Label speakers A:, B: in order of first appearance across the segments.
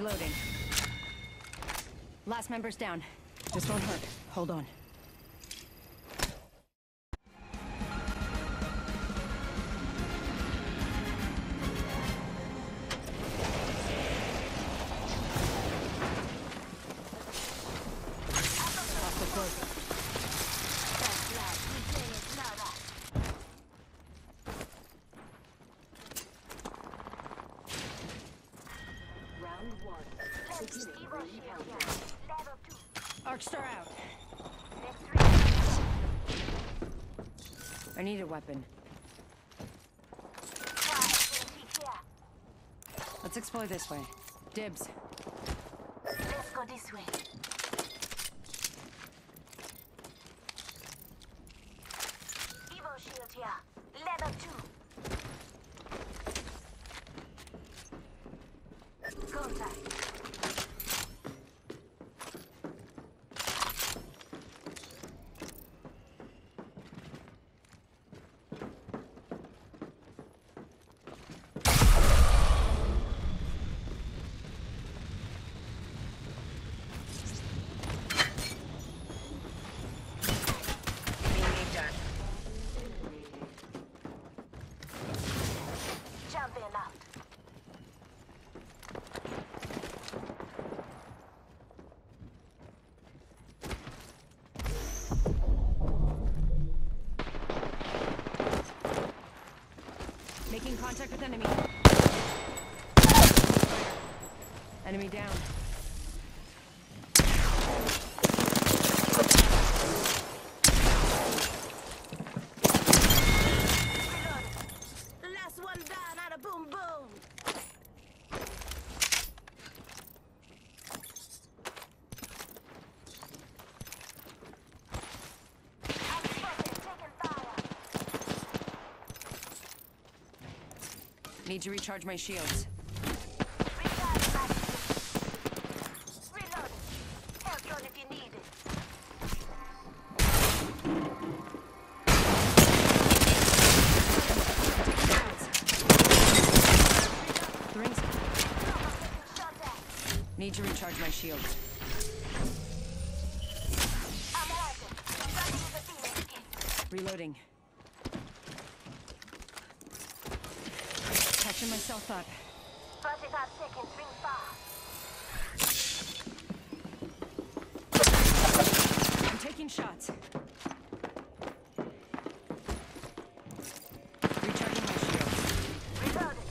A: Reloading. Last member's down. This won't hurt. Hold on. Weapon. Let's explore this way. Dibs.
B: Let's go this way. Evo shield here. Level 2. Contact. Jumping out.
A: Making contact with enemy. Enemy down. Need to recharge my shields.
B: Need.
A: To recharge my shields.
B: I'm hurting. Trying to use a phoenix kit.
A: Reloading. Catching myself up.
B: 45 seconds, ring far.
A: I'm taking shots. Recharging my shields. Reloading.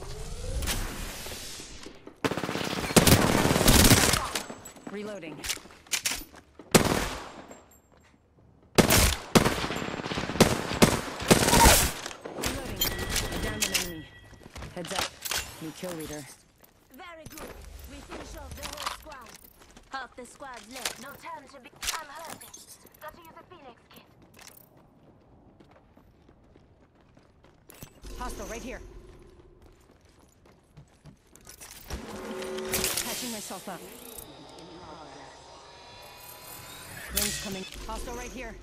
A: Reloading. I downed an enemy. Heads up. New kill leader.
B: Very good. We finish off the whole squad. Half the squad's left. No time to be. I'm hurting. Got to use a phoenix kit.
A: Hostile right here. Catching myself up. Rings coming. Hostile right here.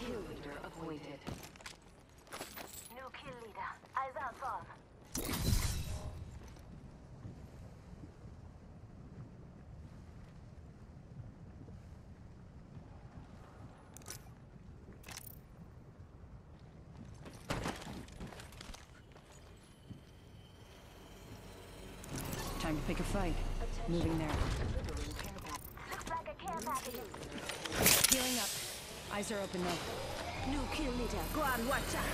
C: Kill leader avoided.
B: New kill leader. Eyes out for.
A: Time to pick a fight. Moving there.
B: Like.
A: Healing up. Eyes are open.
B: New kill leader. Go on, watch out.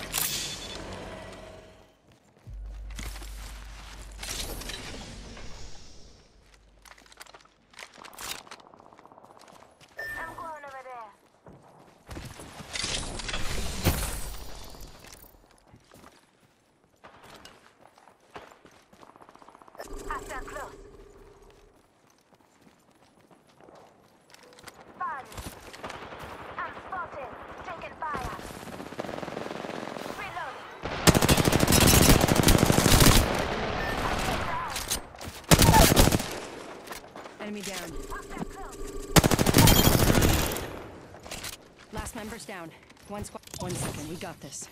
B: I'm going over there. After close. Fire. I'm spotted. Taking fire. Reloading.
A: Enemy down. Last member's down. One squad. One second. We got this.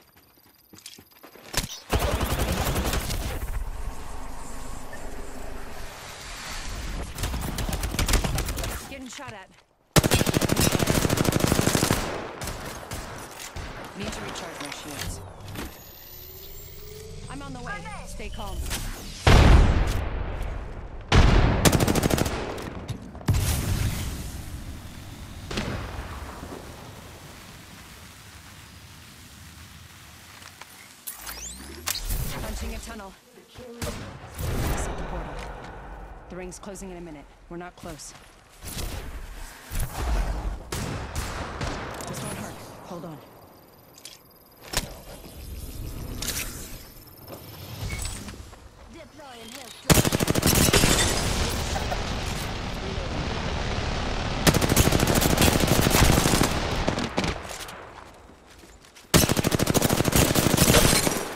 A: shot at. Need to recharge my shields. I'm on the way. Stay calm. Punching a tunnel. The ring's closing in a minute. We're not close. This won't hurt. Hold on.
B: Deploying health drone.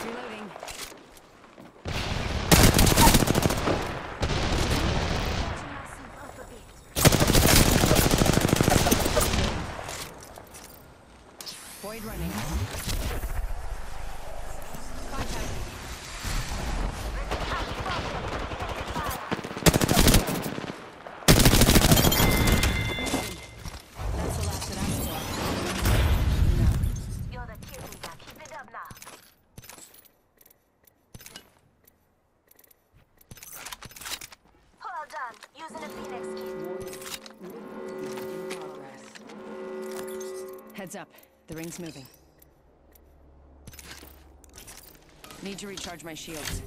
A: Reloading.
B: Massive up a bit.
A: Void running. Contact. Reloading. That's the last of that squad.
B: You're the kill leader. Keep it up now. Hold on. Using a Phoenix kit.
C: In progress.
A: Heads up. The ring's moving. Need to recharge my shields.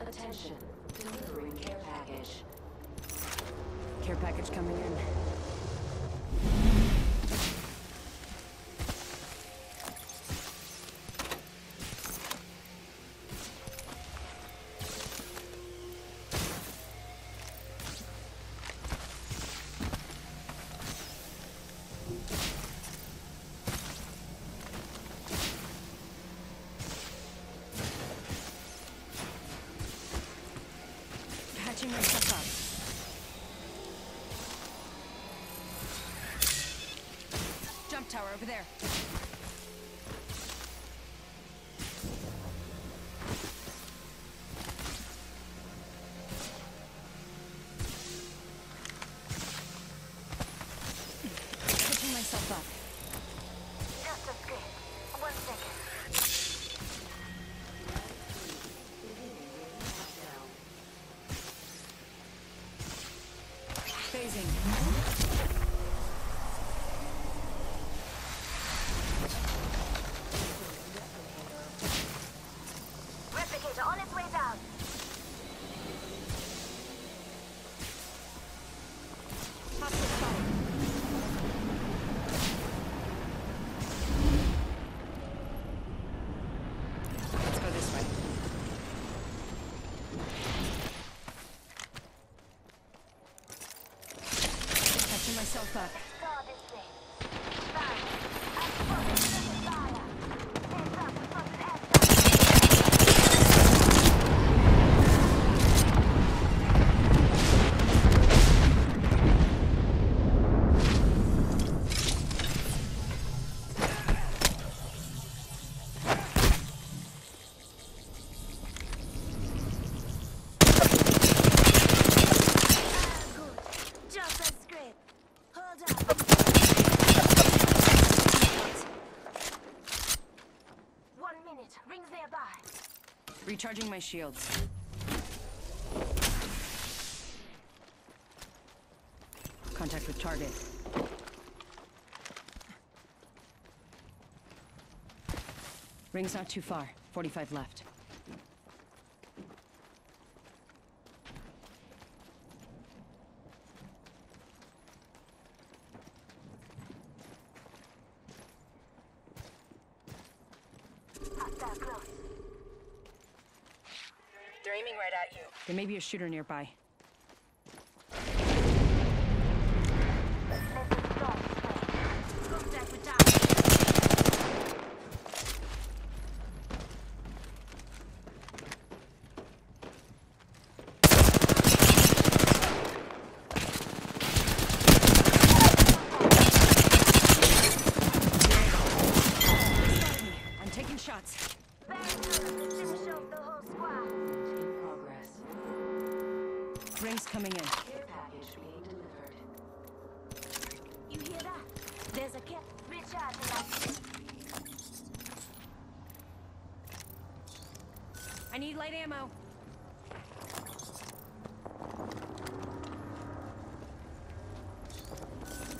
C: Attention. Delivering care package.
A: Care package coming in. Patching myself up. Jump tower over there. My shields. Contact with target. Ring's not too far. 45 left.
B: Hostile close.
A: They're aiming right at you. There may be a shooter nearby.
B: Let's explore this way. Contact with target.
A: I'm taking shots. Rings coming in.
C: Care package being delivered.
B: You hear that? There's a my shield.
A: I need light ammo.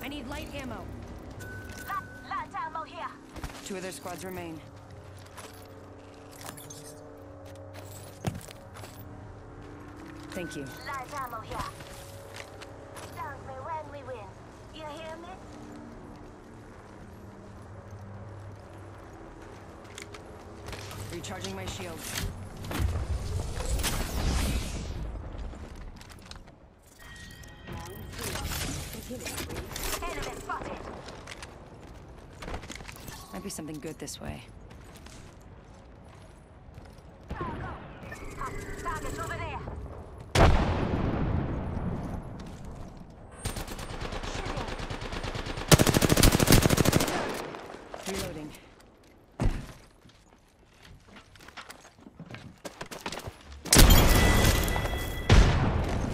A: I need light ammo.
B: Light, light ammo here.
A: Two other squads remain. Thank you.
B: Light ammo here. Me when we win. You hear me?
A: Recharging my shield.
B: Enemy spotted.
A: Might be something good this way.
B: Ah, Target over there. Shooting.
A: Reloading.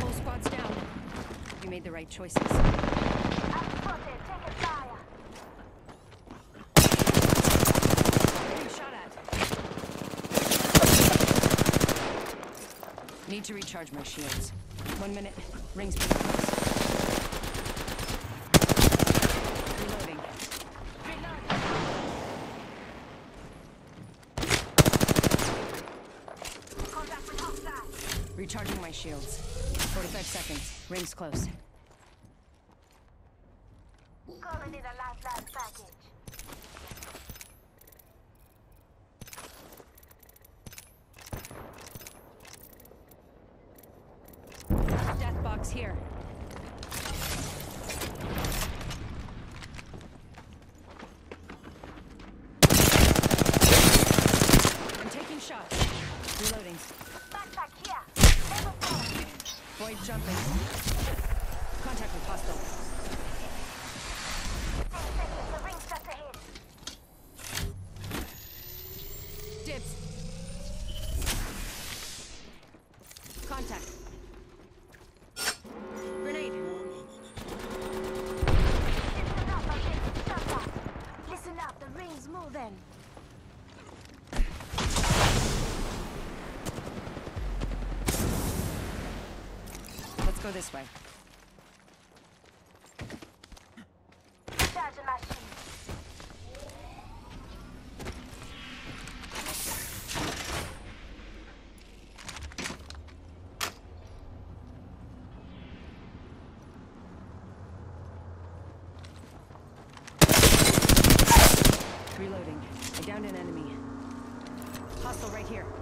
A: Whole squad's down. You made the right choices. Need to recharge my shields. One minute. Rings pretty close. Reloading.
B: With.
A: Recharging my shields. 45 seconds. Rings close.
B: Calling in a lifeline package.
A: Death box here. I'm taking shots. Reloading.
B: Backpack here. Level four.
A: Void jumping. Contact with hostile.
B: Ten seconds. The ring's just ahead.
A: Dibs. Contact. Grenade.
B: Listen up, I'm getting shot at. Listen up, the ring's moving.
A: Let's go this way.
B: Charging my shield.
A: Reloading. I downed an enemy. Hostile right here.